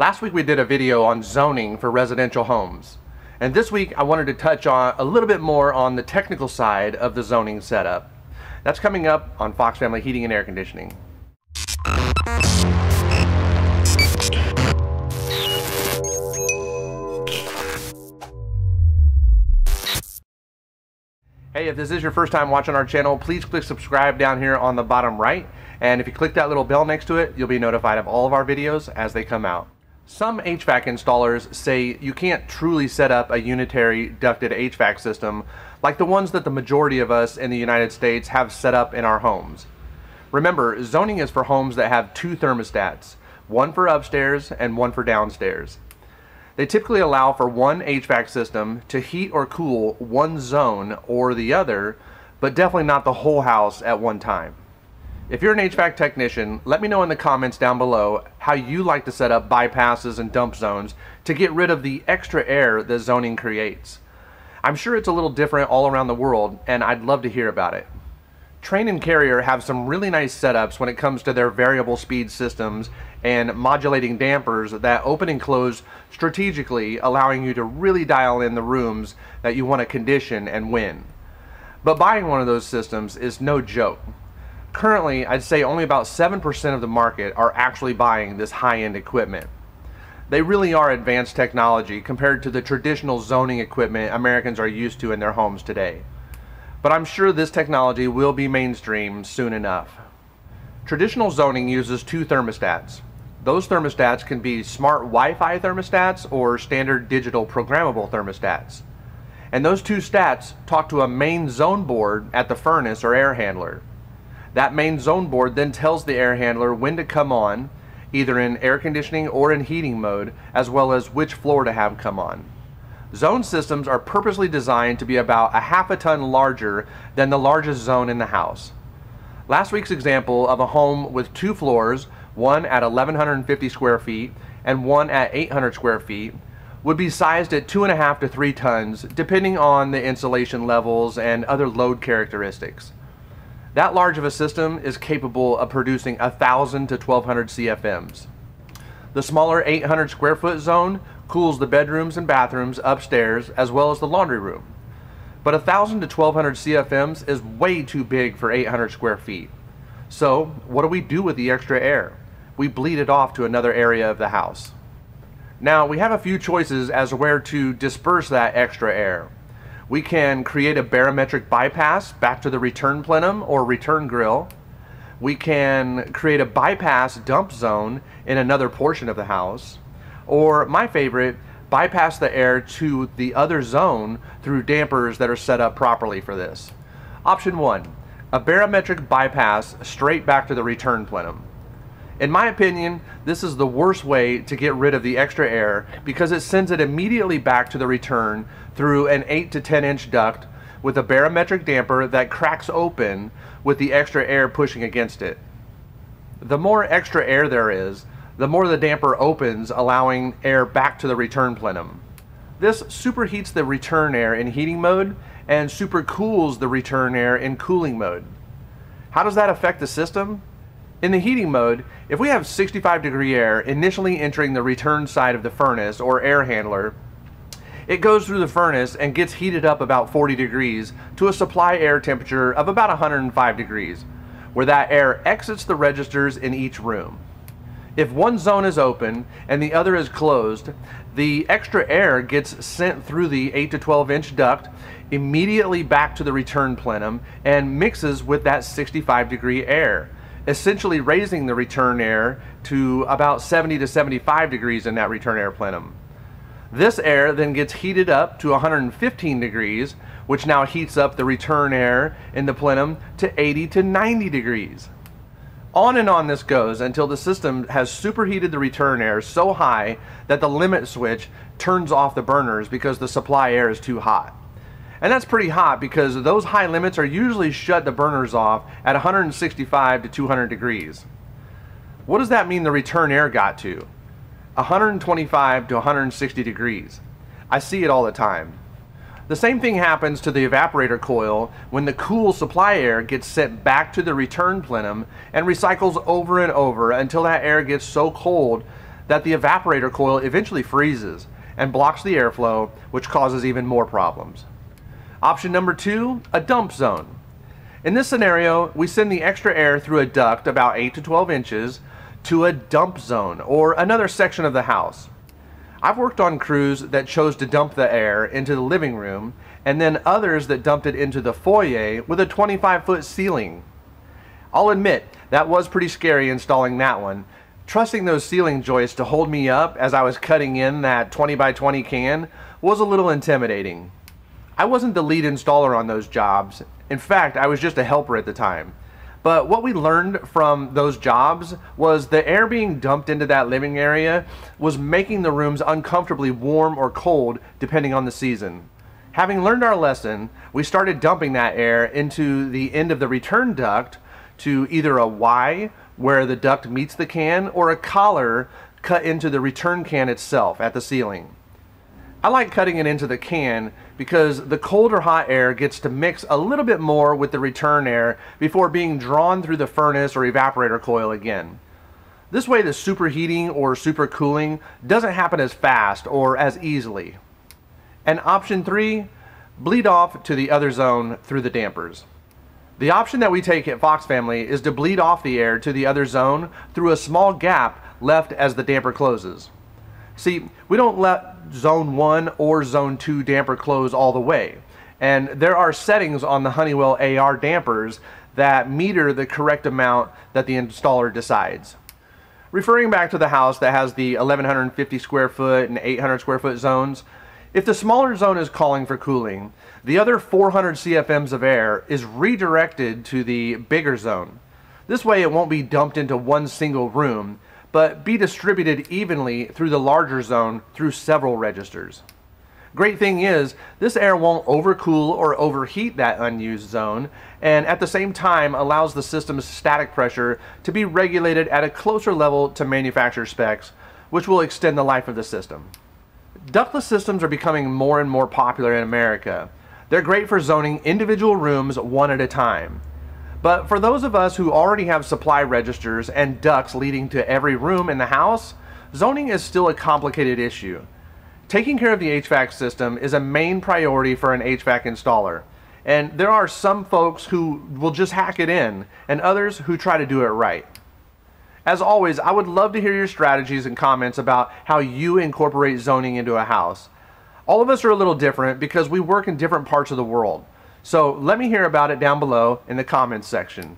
Last week we did a video on zoning for residential homes. And this week I wanted to touch on a little bit more on the technical side of the zoning setup. That's coming up on Fox Family Heating and Air Conditioning. Hey, if this is your first time watching our channel, please click subscribe down here on the bottom right. And if you click that little bell next to it, you'll be notified of all of our videos as they come out. Some HVAC installers say you can't truly set up a unitary ducted HVAC system like the ones that the majority of us in the United States have set up in our homes. Remember, zoning is for homes that have two thermostats, one for upstairs and one for downstairs. They typically allow for one HVAC system to heat or cool one zone or the other, but definitely not the whole house at one time. If you're an HVAC technician, let me know in the comments down below how you like to set up bypasses and dump zones to get rid of the extra air that zoning creates. I'm sure it's a little different all around the world, and I'd love to hear about it. Trane and Carrier have some really nice setups when it comes to their variable speed systems and modulating dampers that open and close strategically, allowing you to really dial in the rooms that you want to condition and when. But buying one of those systems is no joke. Currently, I'd say only about 7% of the market are actually buying this high-end equipment. They really are advanced technology compared to the traditional zoning equipment Americans are used to in their homes today but I'm sure this technology will be mainstream soon enough. Traditional zoning uses two thermostats. Those thermostats can be smart Wi-Fi thermostats or standard digital programmable thermostats. And those two stats talk to a main zone board at the furnace or air handler. That main zone board then tells the air handler when to come on, either in air conditioning or in heating mode, as well as which floor to have come on. Zone systems are purposely designed to be about a half a ton larger than the largest zone in the house. Last week's example of a home with two floors, one at 1150 square feet and one at 800 square feet, would be sized at two and a half to three tons depending on the insulation levels and other load characteristics. That large of a system is capable of producing 1,000 to 1,200 CFMs. The smaller 800 square foot zone cools the bedrooms and bathrooms upstairs as well as the laundry room. But 1,000 to 1,200 CFMs is way too big for 800 square feet. So what do we do with the extra air? We bleed it off to another area of the house. Now we have a few choices as to where to disperse that extra air. We can create a barometric bypass back to the return plenum or return grill. We can create a bypass dump zone in another portion of the house. Or my favorite, bypass the air to the other zone through dampers that are set up properly for this. Option one, a barometric bypass straight back to the return plenum. In my opinion, this is the worst way to get rid of the extra air because it sends it immediately back to the return through an 8 to 10 inch duct with a barometric damper that cracks open with the extra air pushing against it. The more extra air there is, the more the damper opens, allowing air back to the return plenum. This superheats the return air in heating mode and supercools the return air in cooling mode. How does that affect the system? In the heating mode, if we have 65 degree air initially entering the return side of the furnace or air handler, it goes through the furnace and gets heated up about 40 degrees to a supply air temperature of about 105 degrees, where that air exits the registers in each room. If one zone is open and the other is closed, the extra air gets sent through the 8 to 12 inch duct immediately back to the return plenum and mixes with that 65 degree air, essentially raising the return air to about 70 to 75 degrees in that return air plenum. This air then gets heated up to 115 degrees, which now heats up the return air in the plenum to 80 to 90 degrees. On and on this goes until the system has superheated the return air so high that the limit switch turns off the burners because the supply air is too hot. And that's pretty hot because those high limits are usually shut the burners off at 165 to 200 degrees. What does that mean the return air got to? 125 to 160 degrees. I see it all the time. The same thing happens to the evaporator coil when the cool supply air gets sent back to the return plenum and recycles over and over until that air gets so cold that the evaporator coil eventually freezes and blocks the airflow, which causes even more problems. Option number two, a dump zone. In this scenario, we send the extra air through a duct about 8 to 12 inches to a dump zone or another section of the house. I've worked on crews that chose to dump the air into the living room and then others that dumped it into the foyer with a 25 foot ceiling. I'll admit, that was pretty scary installing that one. Trusting those ceiling joists to hold me up as I was cutting in that 20 by 20 can was a little intimidating. I wasn't the lead installer on those jobs. In fact, I was just a helper at the time. But what we learned from those jobs was the air being dumped into that living area was making the rooms uncomfortably warm or cold depending on the season. Having learned our lesson, we started dumping that air into the end of the return duct to either a Y, where the duct meets the can, or a collar cut into the return can itself at the ceiling. I like cutting it into the can because the cold or hot air gets to mix a little bit more with the return air before being drawn through the furnace or evaporator coil again. This way the superheating or supercooling doesn't happen as fast or as easily. And option three, bleed off to the other zone through the dampers. The option that we take at Fox Family is to bleed off the air to the other zone through a small gap left as the damper closes. See, we don't let zone 1 or zone 2 damper close all the way. And there are settings on the Honeywell AR dampers that meter the correct amount that the installer decides. Referring back to the house that has the 1150 square foot and 800 square foot zones, if the smaller zone is calling for cooling, the other 400 CFMs of air is redirected to the bigger zone. This way it won't be dumped into one single room, but be distributed evenly through the larger zone through several registers. Great thing is, this air won't overcool or overheat that unused zone, and at the same time allows the system's static pressure to be regulated at a closer level to manufacturer specs, which will extend the life of the system. Ductless systems are becoming more and more popular in America. They're great for zoning individual rooms one at a time. But for those of us who already have supply registers and ducts leading to every room in the house, zoning is still a complicated issue. Taking care of the HVAC system is a main priority for an HVAC installer. And there are some folks who will just hack it in, and others who try to do it right. As always, I would love to hear your strategies and comments about how you incorporate zoning into a house. All of us are a little different because we work in different parts of the world. So let me hear about it down below in the comments section.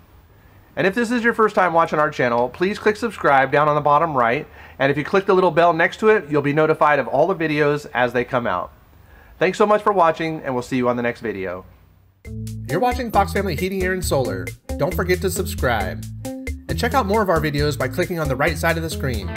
And if this is your first time watching our channel, please click subscribe down on the bottom right. And if you click the little bell next to it, you'll be notified of all the videos as they come out. Thanks so much for watching, and we'll see you on the next video. You're watching Fox Family Heating, Air, and Solar. Don't forget to subscribe. And check out more of our videos by clicking on the right side of the screen.